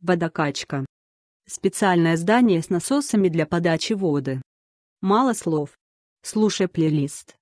Водокачка. Специальное здание с насосами для подачи воды. Мало слов. Слушай плейлист.